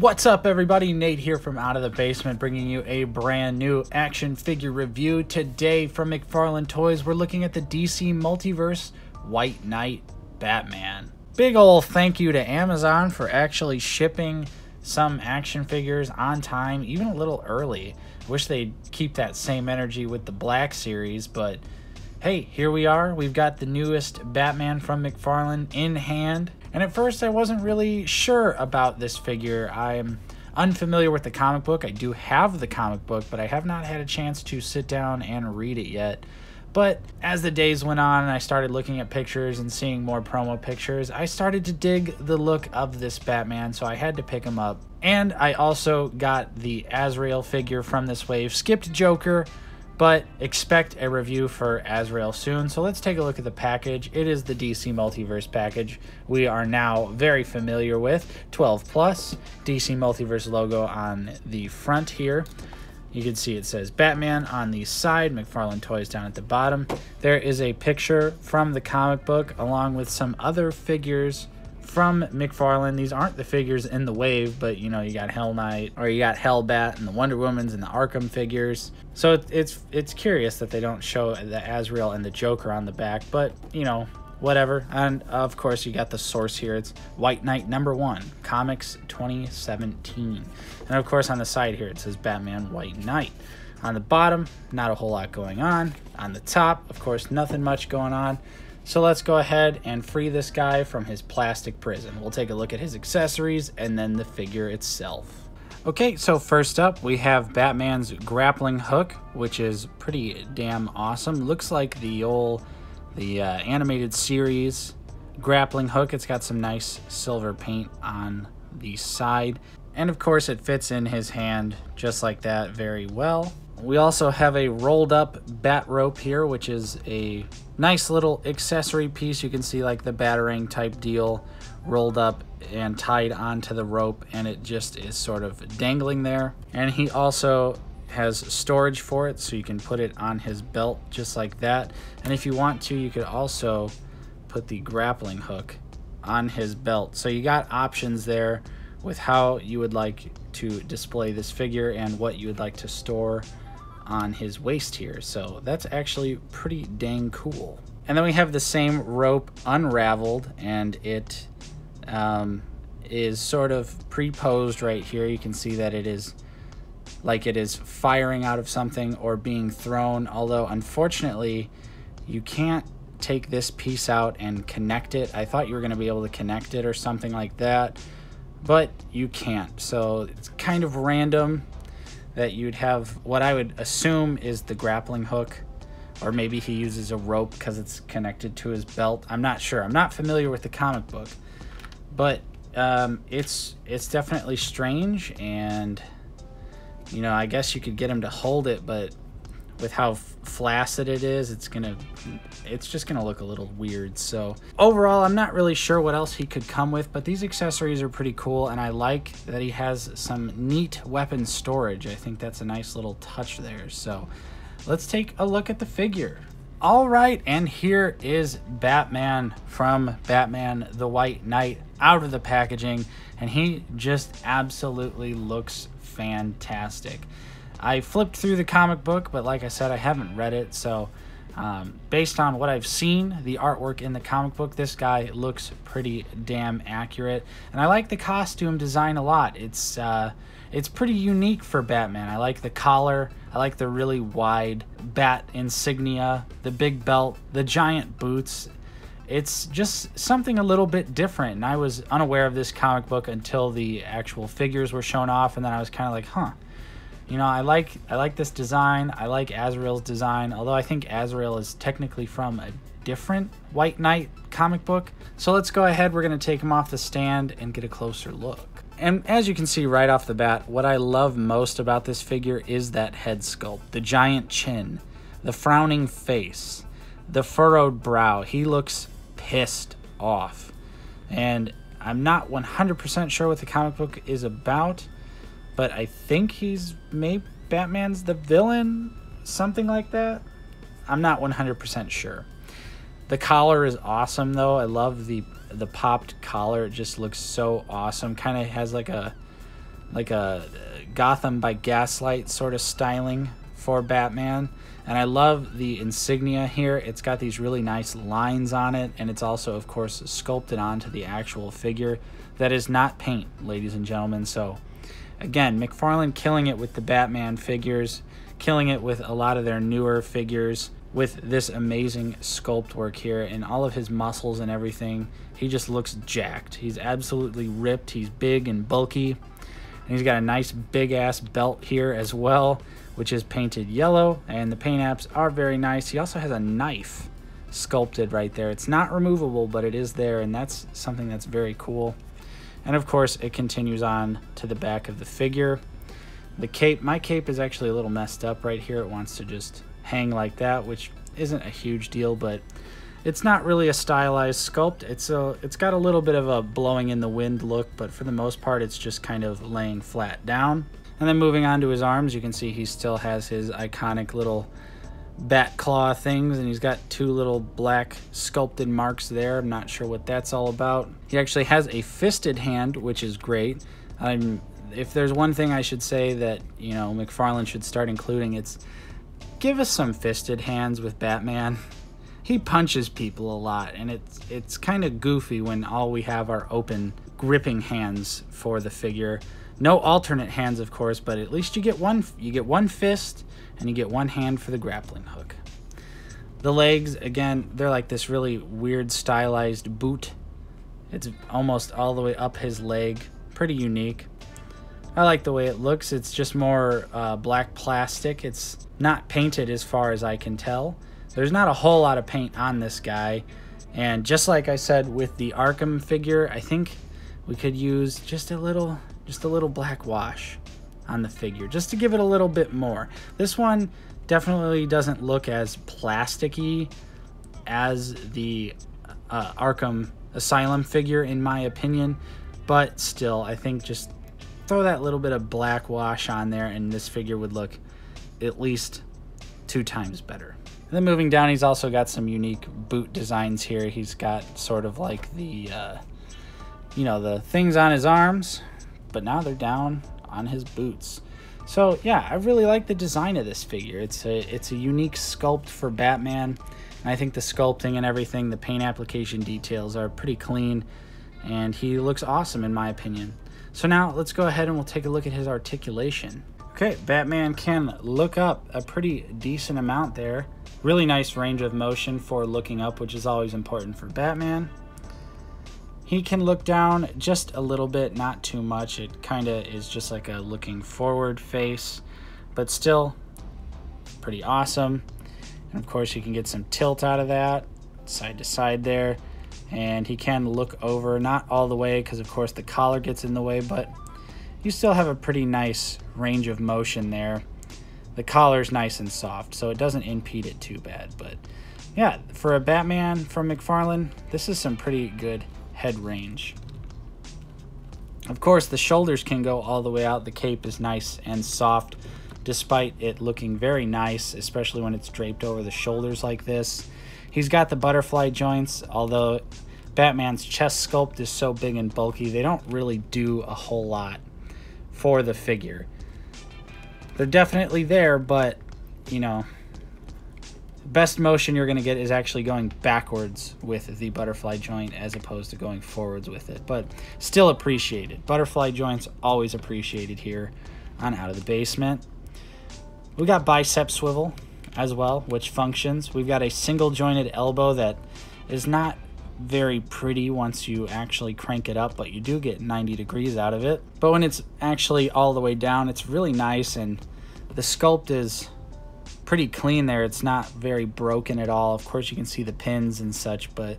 What's up, everybody? Nate here from Out of the Basement, bringing you a brand new action figure review. Today from McFarlane Toys, we're looking at the DC Multiverse White Knight Batman. Big ol' thank you to Amazon for actually shipping some action figures on time, even a little early. Wish they'd keep that same energy with the Black Series, but hey, here we are. We've got the newest Batman from McFarlane in hand. And at first, I wasn't really sure about this figure. I'm unfamiliar with the comic book. I do have the comic book, but I have not had a chance to sit down and read it yet. But as the days went on and I started looking at pictures and seeing more promo pictures, I started to dig the look of this Batman, so I had to pick him up. And I also got the Azrael figure from this wave, skipped Joker, but expect a review for Azrael soon. So let's take a look at the package. It is the DC Multiverse package we are now very familiar with. 12 plus, DC Multiverse logo on the front here. You can see it says Batman on the side, McFarlane Toys down at the bottom. There is a picture from the comic book along with some other figures from McFarlane. These aren't the figures in the wave, but you know, you got Hell Knight or you got Hellbat and the Wonder Woman's and the Arkham figures. So it, it's it's curious that they don't show the Azrael and the Joker on the back, but you know, whatever. And of course, you got the source here. It's White Knight number one, comics 2017. And of course, on the side here, it says Batman White Knight. On the bottom, not a whole lot going on. On the top, of course, nothing much going on. So let's go ahead and free this guy from his plastic prison. We'll take a look at his accessories and then the figure itself. Okay, so first up we have Batman's grappling hook, which is pretty damn awesome. Looks like the old, the uh, animated series grappling hook. It's got some nice silver paint on the side. And of course it fits in his hand just like that very well. We also have a rolled up bat rope here, which is a nice little accessory piece. You can see like the batarang type deal rolled up and tied onto the rope and it just is sort of dangling there. And he also has storage for it so you can put it on his belt just like that. And if you want to, you could also put the grappling hook on his belt. So you got options there with how you would like to display this figure and what you would like to store on his waist here. So that's actually pretty dang cool. And then we have the same rope unraveled and it um, is sort of pre-posed right here. You can see that it is like it is firing out of something or being thrown. Although unfortunately you can't take this piece out and connect it. I thought you were going to be able to connect it or something like that, but you can't. So it's kind of random that you'd have what I would assume is the grappling hook, or maybe he uses a rope because it's connected to his belt. I'm not sure. I'm not familiar with the comic book, but um, it's it's definitely strange, and you know I guess you could get him to hold it, but with how flaccid it is, it's gonna, it's just gonna look a little weird. So overall, I'm not really sure what else he could come with, but these accessories are pretty cool, and I like that he has some neat weapon storage. I think that's a nice little touch there. So let's take a look at the figure. All right, and here is Batman from Batman the White Knight out of the packaging, and he just absolutely looks fantastic. I flipped through the comic book, but like I said, I haven't read it. So, um, based on what I've seen, the artwork in the comic book, this guy looks pretty damn accurate. And I like the costume design a lot. It's uh, it's pretty unique for Batman. I like the collar. I like the really wide bat insignia, the big belt, the giant boots. It's just something a little bit different. And I was unaware of this comic book until the actual figures were shown off. And then I was kind of like, huh you know, I like I like this design. I like Azrael's design, although I think Azrael is technically from a different White Knight comic book. So let's go ahead. We're going to take him off the stand and get a closer look. And as you can see right off the bat, what I love most about this figure is that head sculpt. The giant chin, the frowning face, the furrowed brow. He looks pissed off. And I'm not 100% sure what the comic book is about, but I think he's maybe Batman's the villain, something like that. I'm not 100% sure. The collar is awesome though. I love the the popped collar. It just looks so awesome. Kind of has like a like a uh, Gotham by Gaslight sort of styling for Batman. And I love the insignia here. It's got these really nice lines on it, and it's also, of course, sculpted onto the actual figure. That is not paint, ladies and gentlemen. So, again, McFarlane killing it with the Batman figures, killing it with a lot of their newer figures with this amazing sculpt work here and all of his muscles and everything. He just looks jacked. He's absolutely ripped. He's big and bulky. And he's got a nice big ass belt here as well, which is painted yellow. And the paint apps are very nice. He also has a knife sculpted right there. It's not removable, but it is there. And that's something that's very cool. And of course, it continues on to the back of the figure. The cape, my cape is actually a little messed up right here. It wants to just hang like that, which isn't a huge deal, but it's not really a stylized sculpt. It's a, it's got a little bit of a blowing in the wind look, but for the most part, it's just kind of laying flat down. And then moving on to his arms, you can see he still has his iconic little bat claw things, and he's got two little black sculpted marks there. I'm not sure what that's all about. He actually has a fisted hand, which is great. If there's one thing I should say that, you know, McFarlane should start including, it's give us some fisted hands with Batman. He punches people a lot, and it's it's kind of goofy when all we have are open gripping hands for the figure. No alternate hands, of course, but at least you get one you get one fist and you get one hand for the grappling hook. The legs, again, they're like this really weird stylized boot. It's almost all the way up his leg. Pretty unique. I like the way it looks. It's just more uh, black plastic. It's not painted as far as I can tell. There's not a whole lot of paint on this guy. And just like I said with the Arkham figure, I think we could use just a little, just a little black wash on the figure, just to give it a little bit more. This one definitely doesn't look as plasticky as the uh, Arkham Asylum figure, in my opinion. But still, I think just throw that little bit of black wash on there and this figure would look at least two times better. And then moving down, he's also got some unique boot designs here. He's got sort of like the, uh, you know, the things on his arms, but now they're down on his boots. So yeah, I really like the design of this figure. It's a it's a unique sculpt for Batman. And I think the sculpting and everything, the paint application details are pretty clean, and he looks awesome in my opinion. So now let's go ahead and we'll take a look at his articulation. Okay, Batman can look up a pretty decent amount there. Really nice range of motion for looking up, which is always important for Batman. He can look down just a little bit, not too much. It kind of is just like a looking forward face, but still pretty awesome. And of course, you can get some tilt out of that, side to side there and he can look over not all the way because of course the collar gets in the way but you still have a pretty nice range of motion there the collar's nice and soft so it doesn't impede it too bad but yeah for a batman from mcfarlane this is some pretty good head range. Of course the shoulders can go all the way out. The cape is nice and soft despite it looking very nice especially when it's draped over the shoulders like this. He's got the butterfly joints, although Batman's chest sculpt is so big and bulky, they don't really do a whole lot for the figure. They're definitely there, but, you know, best motion you're going to get is actually going backwards with the butterfly joint as opposed to going forwards with it. But still appreciated. Butterfly joints always appreciated here on Out of the Basement. We got bicep swivel as well, which functions. We've got a single jointed elbow that is not very pretty once you actually crank it up, but you do get 90 degrees out of it. But when it's actually all the way down, it's really nice and the sculpt is pretty clean there. It's not very broken at all. Of course, you can see the pins and such, but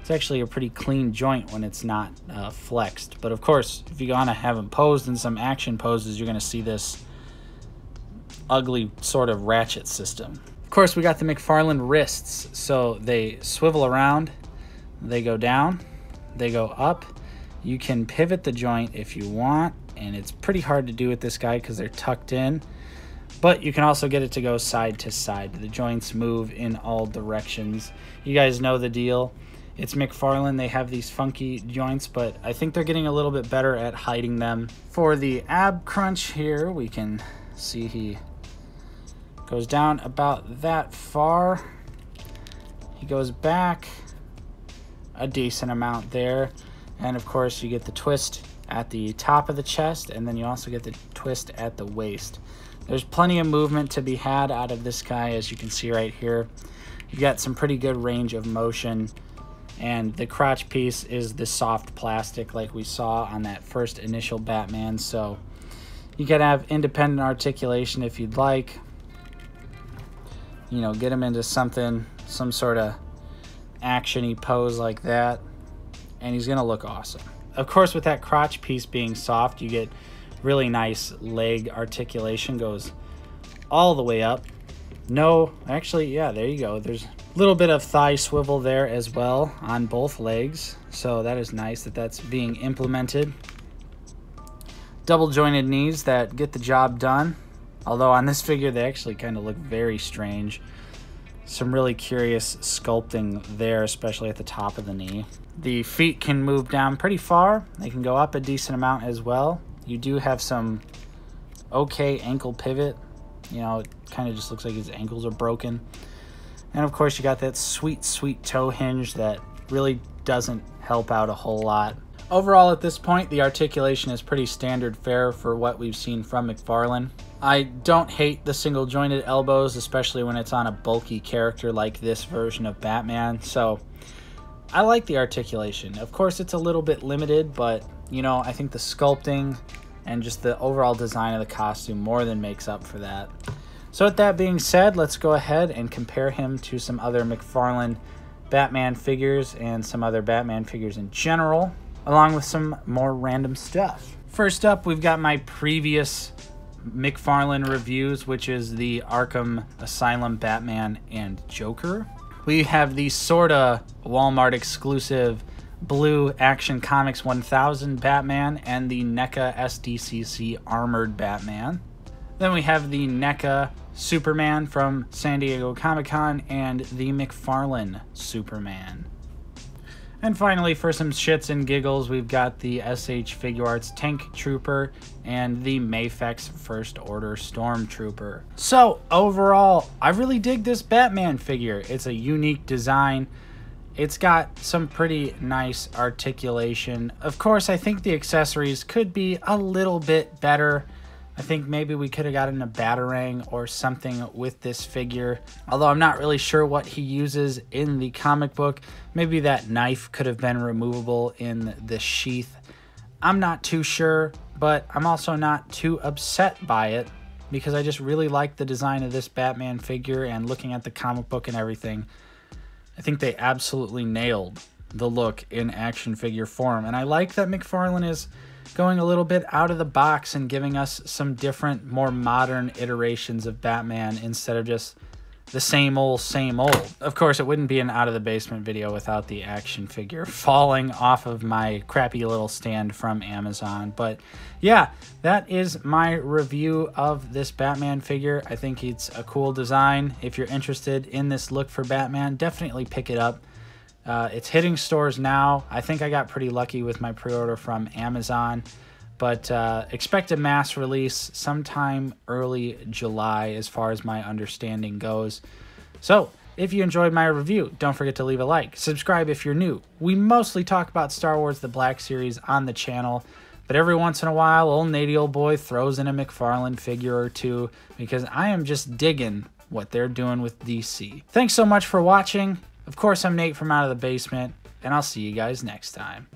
it's actually a pretty clean joint when it's not uh, flexed. But of course, if you want to have them posed in some action poses, you're going to see this ugly sort of ratchet system. Of course, we got the McFarlane wrists. So they swivel around, they go down, they go up. You can pivot the joint if you want, and it's pretty hard to do with this guy because they're tucked in. But you can also get it to go side to side. The joints move in all directions. You guys know the deal. It's McFarlane. They have these funky joints, but I think they're getting a little bit better at hiding them. For the ab crunch here, we can see he goes down about that far. He goes back a decent amount there. And of course, you get the twist at the top of the chest, and then you also get the twist at the waist. There's plenty of movement to be had out of this guy, as you can see right here. You've got some pretty good range of motion, and the crotch piece is the soft plastic like we saw on that first initial Batman, so you can have independent articulation if you'd like. You know, get him into something, some sort of actiony pose like that, and he's going to look awesome. Of course, with that crotch piece being soft, you get really nice leg articulation, goes all the way up. No, actually, yeah, there you go. There's a little bit of thigh swivel there as well on both legs, so that is nice that that's being implemented. Double jointed knees that get the job done, although on this figure they actually kind of look very strange some really curious sculpting there, especially at the top of the knee. The feet can move down pretty far. They can go up a decent amount as well. You do have some okay ankle pivot. You know, it kind of just looks like his ankles are broken. And of course, you got that sweet, sweet toe hinge that really doesn't help out a whole lot. Overall, at this point, the articulation is pretty standard fare for what we've seen from McFarlane. I don't hate the single jointed elbows, especially when it's on a bulky character like this version of Batman, so I like the articulation. Of course, it's a little bit limited, but you know, I think the sculpting and just the overall design of the costume more than makes up for that. So with that being said, let's go ahead and compare him to some other McFarlane Batman figures and some other Batman figures in general along with some more random stuff. First up, we've got my previous McFarlane reviews, which is the Arkham Asylum Batman and Joker. We have the sorta Walmart exclusive Blue Action Comics 1000 Batman and the NECA SDCC Armored Batman. Then we have the NECA Superman from San Diego Comic Con and the McFarlane Superman. And finally, for some shits and giggles, we've got the SH Figuarts Tank Trooper and the Mafex First Order Stormtrooper. So, overall, I really dig this Batman figure. It's a unique design. It's got some pretty nice articulation. Of course, I think the accessories could be a little bit better. I think maybe we could have gotten a Batarang or something with this figure. Although I'm not really sure what he uses in the comic book. Maybe that knife could have been removable in the sheath. I'm not too sure, but I'm also not too upset by it because I just really like the design of this Batman figure and looking at the comic book and everything. I think they absolutely nailed the look in action figure form. And I like that McFarlane is going a little bit out of the box and giving us some different, more modern iterations of Batman instead of just the same old, same old. Of course, it wouldn't be an out of the basement video without the action figure falling off of my crappy little stand from Amazon. But yeah, that is my review of this Batman figure. I think it's a cool design. If you're interested in this look for Batman, definitely pick it up. Uh, it's hitting stores now. I think I got pretty lucky with my pre-order from Amazon, but uh, expect a mass release sometime early July as far as my understanding goes. So, if you enjoyed my review, don't forget to leave a like. Subscribe if you're new. We mostly talk about Star Wars The Black Series on the channel, but every once in a while, old Nady old boy throws in a McFarlane figure or two because I am just digging what they're doing with DC. Thanks so much for watching. Of course, I'm Nate from Out of the Basement, and I'll see you guys next time.